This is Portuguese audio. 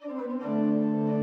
Música